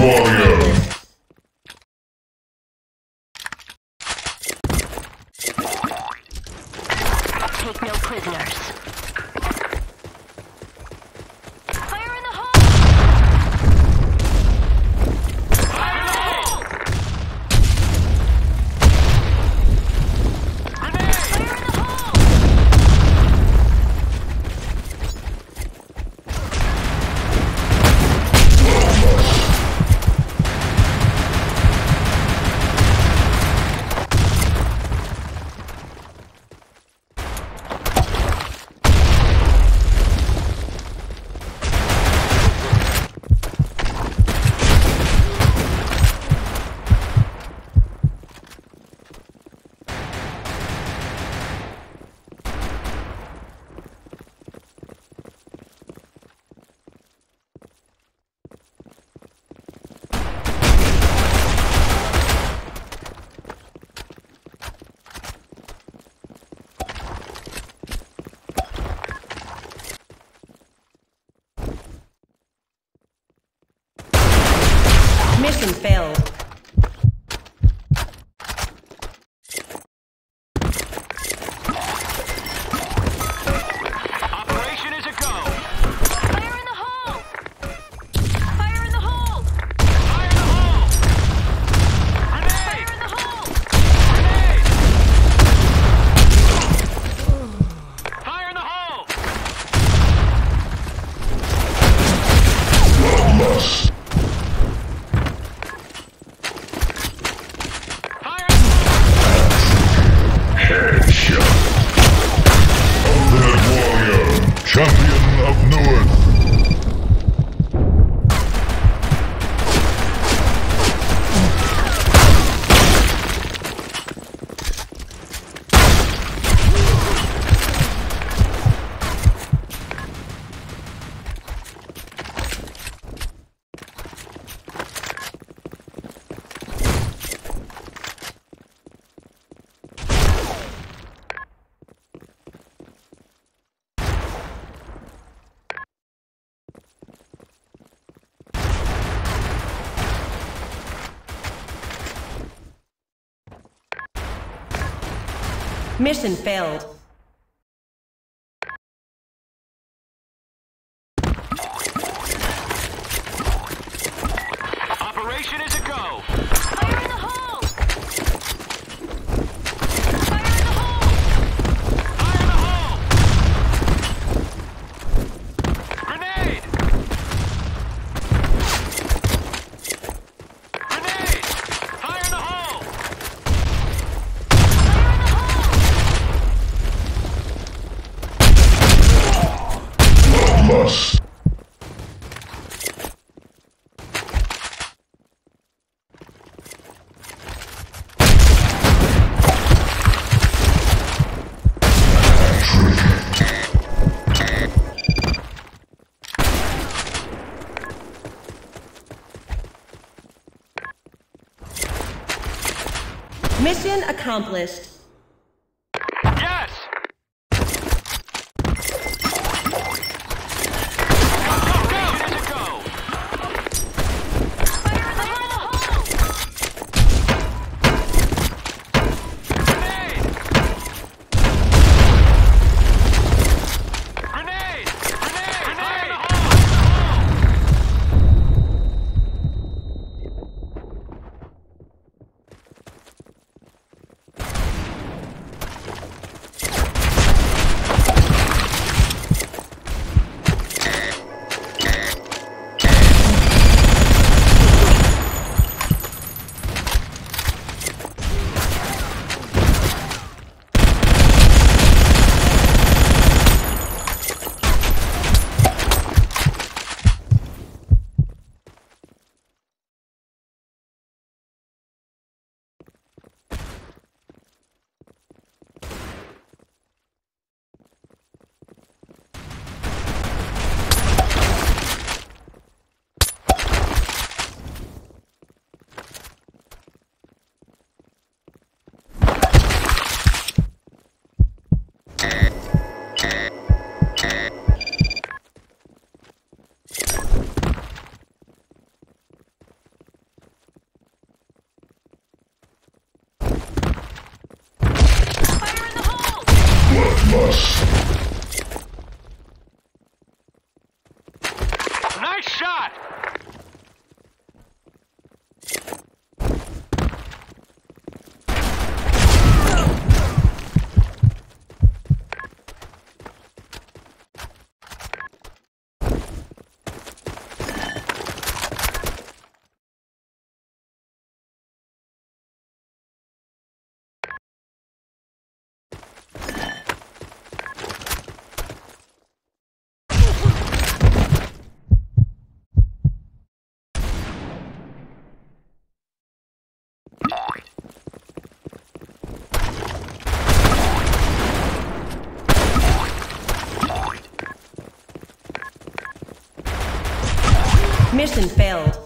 Take no prisoners. Mission failed. Champion. Mission failed. Mission accomplished. Shit. Mission failed.